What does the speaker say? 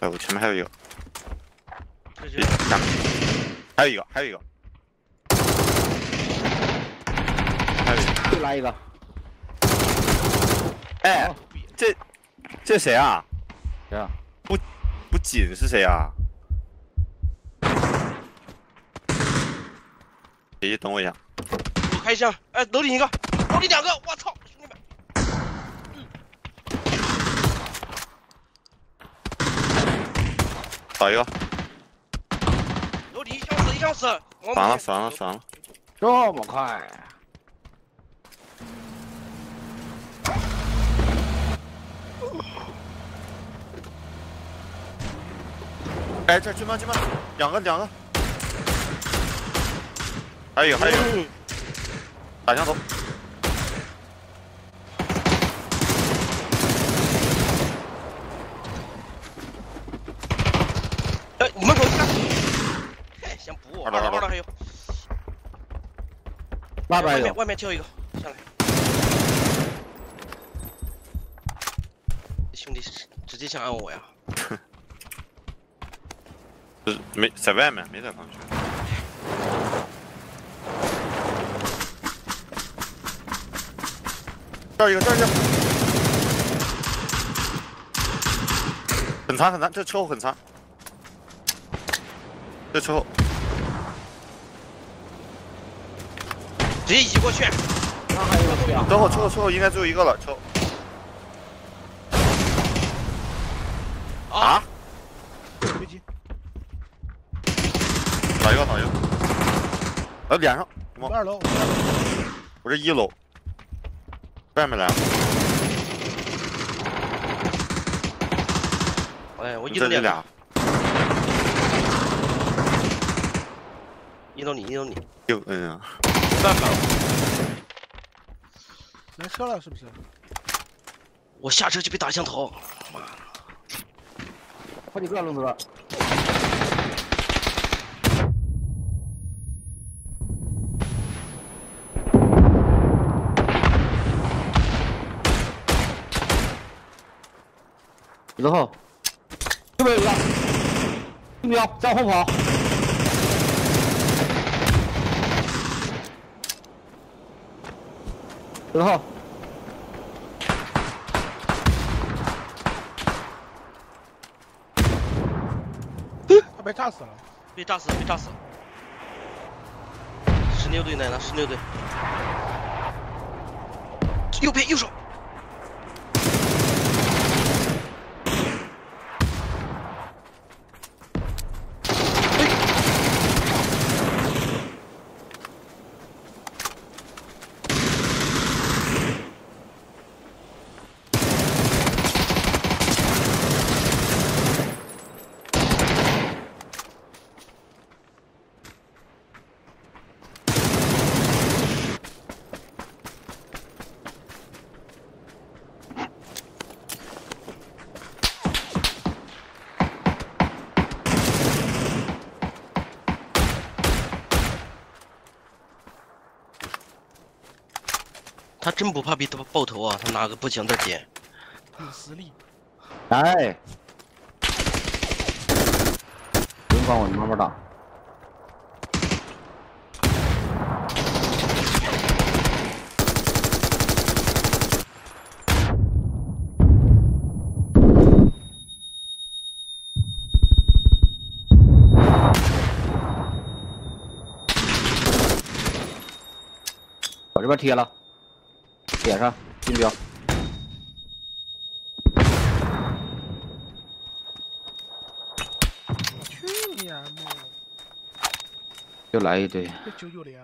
哎，我前面还有一个，还有一个，还有一个，还有一个。又来一个，哎好，这这谁啊？谁啊？不不紧是谁啊？姐姐等我一下，我开枪，哎，楼顶一个，楼顶两个，我操，兄弟们，找一个，楼顶一枪死，一枪死，完了完了完了，这么快？哎，这军吗军吗？两个两个，还有一个还有一个，打枪头，哎，你门口一个，嘿，先补我，二楼二楼还有，那边有，外面外面跳一个，下来，兄弟直接想按我呀，没在外面，没在房区。这儿一个，这儿一个，很残很残，这车后很残，这车后直接移过去，那还有一个对啊，车后车后应该只有一个了，抽啊，飞机，打一个打一个，呃脸上，我们二楼，我这一楼，外面来了，哎，我你移动你，俩，一楼你，一楼你，就嗯，没办法，来车了是不是？我下车就被打枪头，妈的好几个龙哥，石头，右边有个，目标向后跑，石头，他被炸死了。被炸死了，被炸死了。十六队来了，十六队。右边右手，他真不怕被爆爆头啊！他拿个步枪在点，有实力，来，不用管我，你慢慢打。我这边贴了，点上金标。去你妈！又来一堆。这九九零，